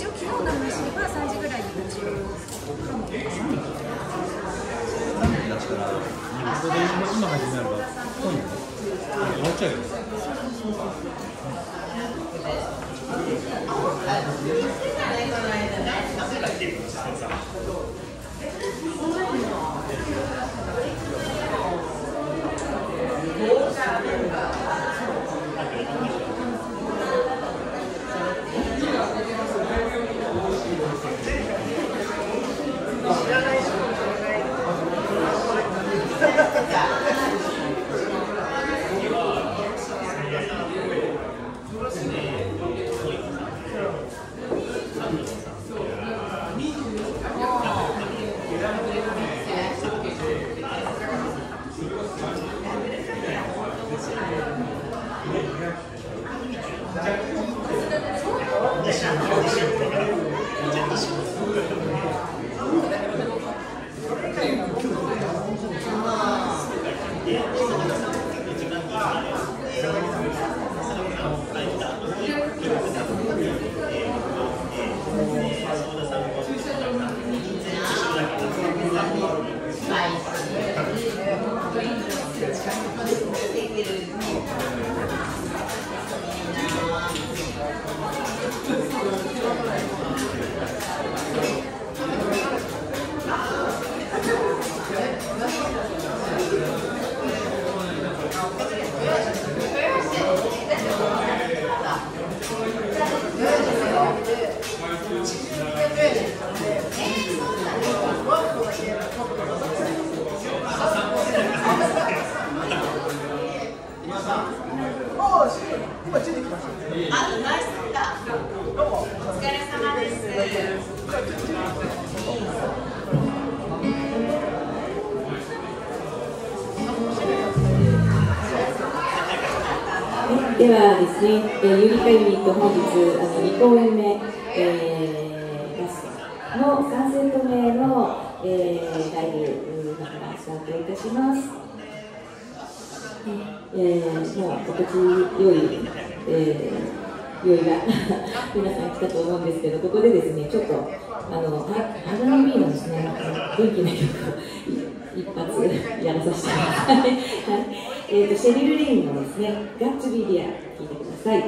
一応昨日の話では3時ぐらいに立ち寄るかもですね3時だったらここで今始めれば今夜終わっちゃうよ Yeah. ではですね、えー、ユリカユニット本日あの2公演目、えー、ラストの3セット目の、えー、ライブだからスタートいたします。えー、もう心地よい、えー、酔いが 皆さん来たと思うんですけど、ここでですね、ちょっとあの R&B のですね、元気な曲一発やらさせてください。はいえーと、シェリル・レインのですね、ガッツビーディア、聴いてください。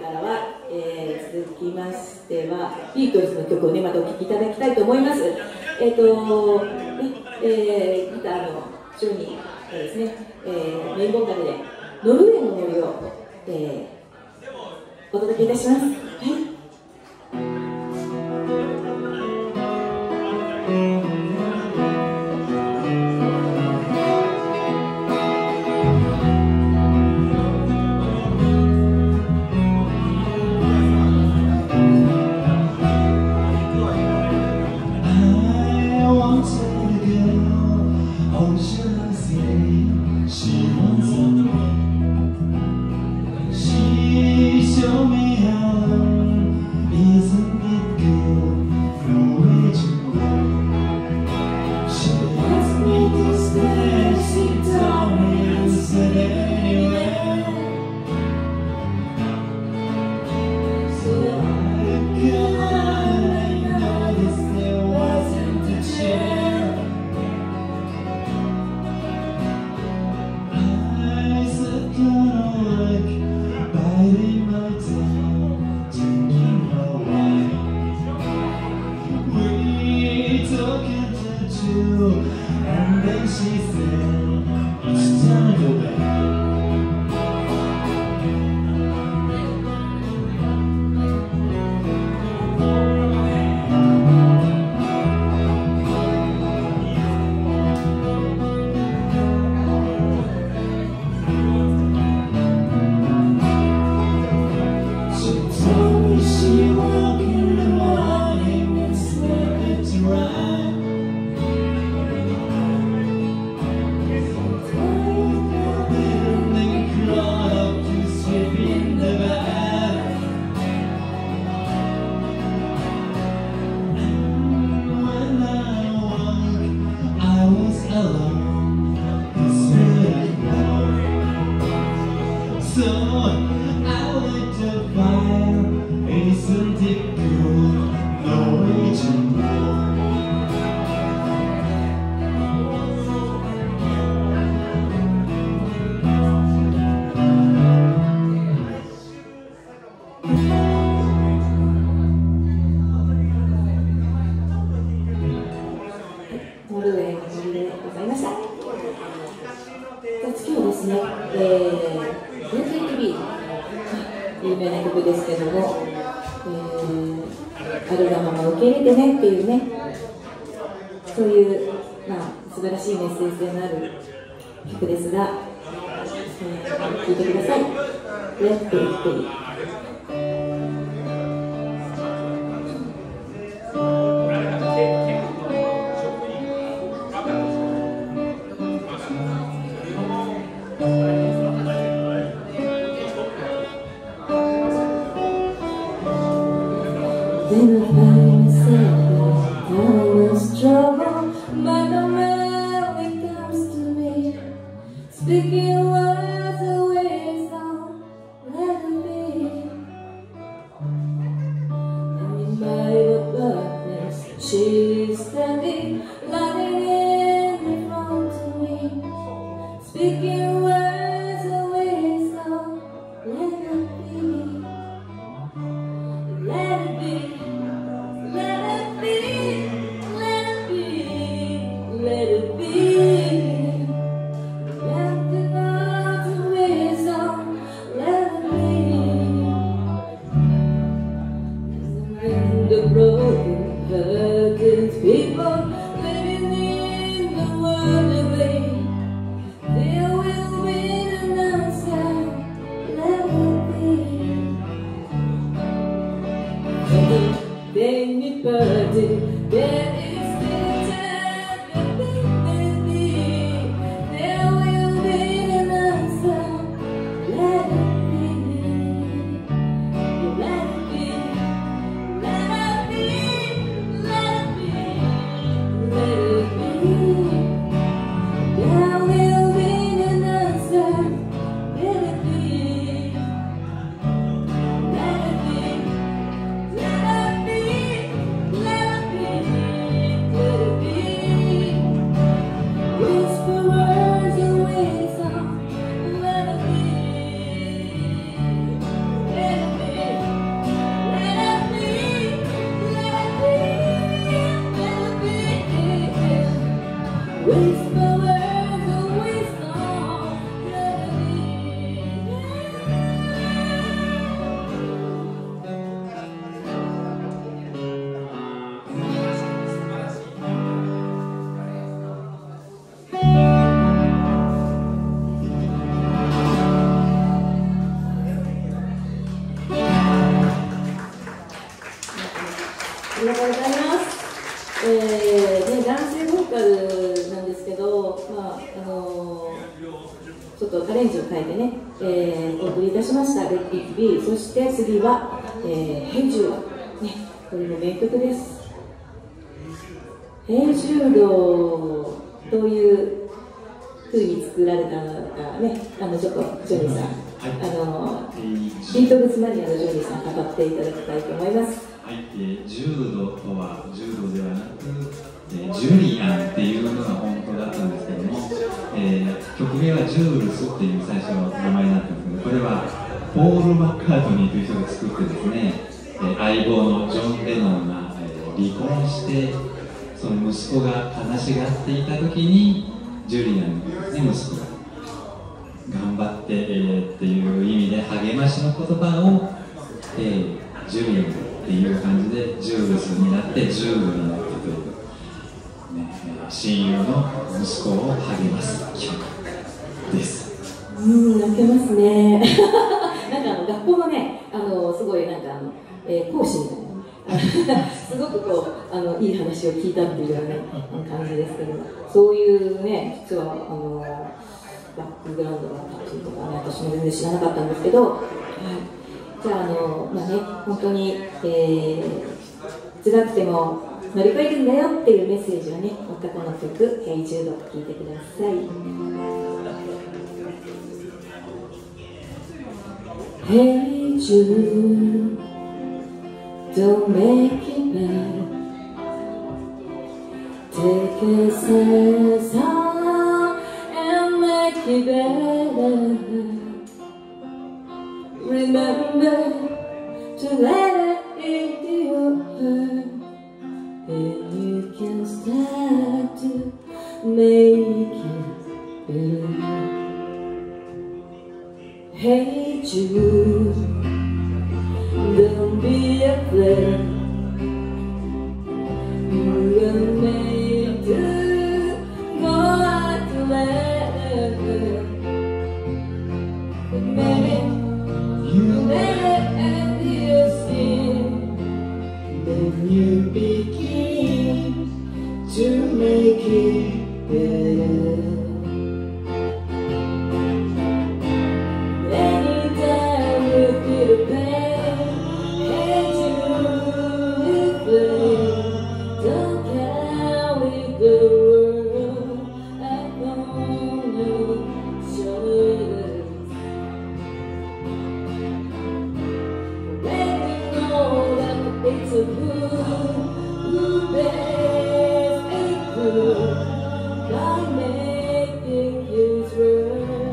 からは、えー、続きましてはビートルズの曲をねまたお聴きいただきたいと思います。えっ、ー、と、えー、ギターのジョニーですね、えー、メインボーカルでノルウェーの森を、えー、お届けいたします。谁？是梦。And then she fell. 今日ですね、えー、全然 TV、有名な曲ですけども、えー、あるがまま受け入れてねっていうね、そういう、まあ、素晴らしいメッセージ性のある曲ですが、聴、えー、いてください。レッテリッ Lord. して次は「えー、ヘイジュード」ね、これも名曲です。ヘイジュードどういう風に作られたのかね、あのちょっとジョニーさん、あのビートルズマニアのジョニーさん語っていただきたいと思います。はい、えー、柔道とは柔道ではなく、えージュリアンっていうのが本当だったんですけども、えー曲名はジュールスっていう最初の名前になってますけどこれはポール・マッカートニーという人が作ってですね、えー相棒のジョン・レノンが、えー離婚してその息子が悲しがっていた時にジュリアンですね息子が頑張って、えーっていう意味で励ましの言葉を、えージュリアンっていう感じでジュールスになってジュールになってという、ねえ親友の息子を励ます曲ですうん、泣けますね。んかあの学校のね、あのすごいなんかあの、えー講師みたいな。すごくこうあのいい話を聞いたっていうような、ね、感じですけどそういうね実はあのバックグラウンドがあったっていうとはね私も全然知らなかったんですけど、はい、じゃああのまあね本当に、えー、辛くても乗り越えるんだよっていうメッセージをね持ったこの曲「ヘイジュード」聴いてください。Hey Jude, don't make it bad. Take a sense and make it better. Remember to let you be I may think Israel.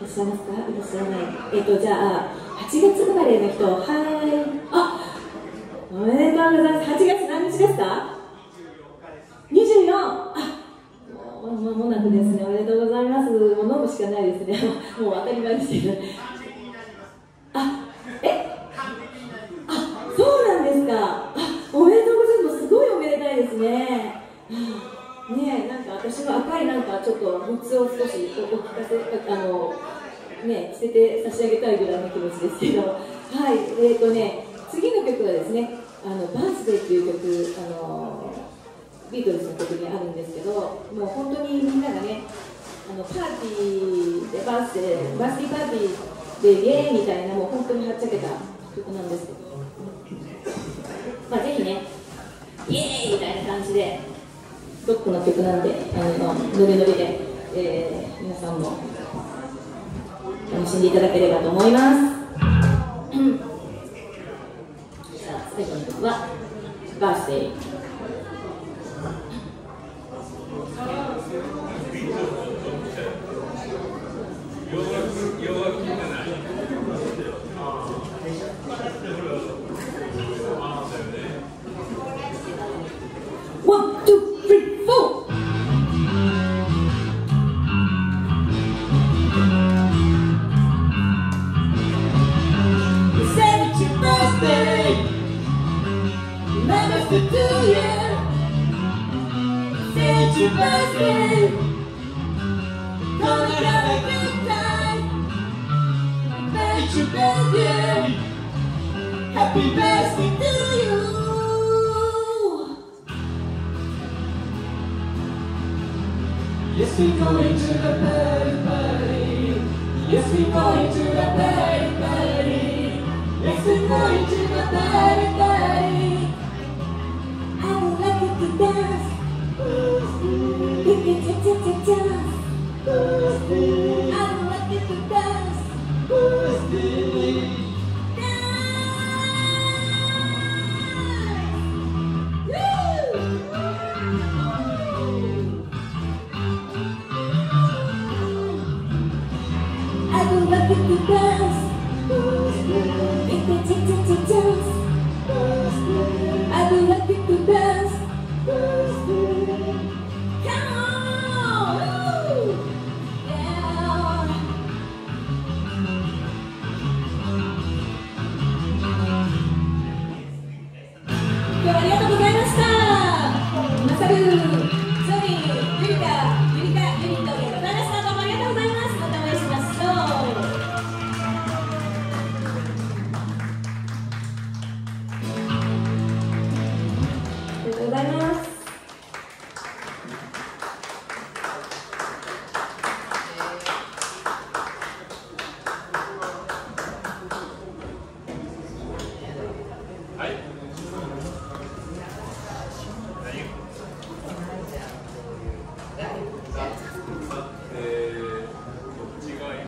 らっしゃいますか？いらっしゃらない？えっ、とじゃあ8月生まれの人、はい、あ、おめでとうございます。8月何日ですか？24! あもう間もなくですね、おめでとうございます。もう飲むしかないですね。もう当たり前ですけど。あ、え？あ、そうなんですか。あ、おめでとうございます。すごいおめでたいですね。ねえ、なんか私の赤いなんかちょっとモツを少しお聞かせ、あの、ね、捨てて差し上げたいぐらいの気持ちですけど、はい、えっ、とね、次の曲はですね、あの、バースデーっていう曲、あの、ビートルズの曲にあるんですけど、もう本当にみんながね、あのパーティーでバースデー、バースデーパーティーでイエーイみたいな、もう本当にはっちゃけた曲なんですけど、まあぜひね、イエーイみたいな感じで、ロックの曲なんで、あのノリノリで、えー皆さんも楽しんでいただければと思います。さあ、最後の曲は、バースデー。Happy birthday to you. Yes, we're going to the party, party. Yes, we're going to the party, party. Yes, we're going to the party, party. I would like you to dance. 今日